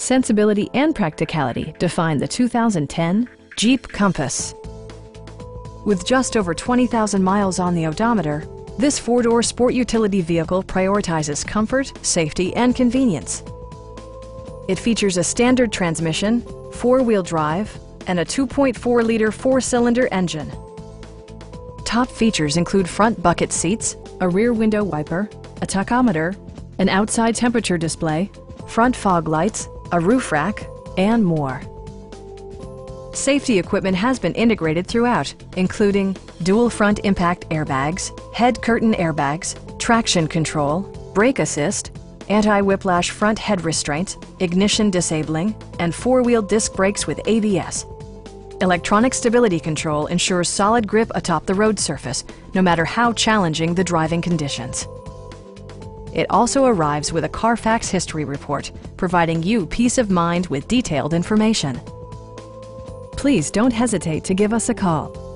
Sensibility and practicality define the 2010 Jeep Compass. With just over 20,000 miles on the odometer, this four-door sport utility vehicle prioritizes comfort, safety, and convenience. It features a standard transmission, four-wheel drive, and a 2.4-liter four-cylinder engine. Top features include front bucket seats, a rear window wiper, a tachometer, an outside temperature display, front fog lights, a roof rack, and more. Safety equipment has been integrated throughout, including dual front impact airbags, head curtain airbags, traction control, brake assist, anti-whiplash front head restraints, ignition disabling, and four-wheel disc brakes with ABS. Electronic stability control ensures solid grip atop the road surface, no matter how challenging the driving conditions. It also arrives with a Carfax history report, providing you peace of mind with detailed information. Please don't hesitate to give us a call.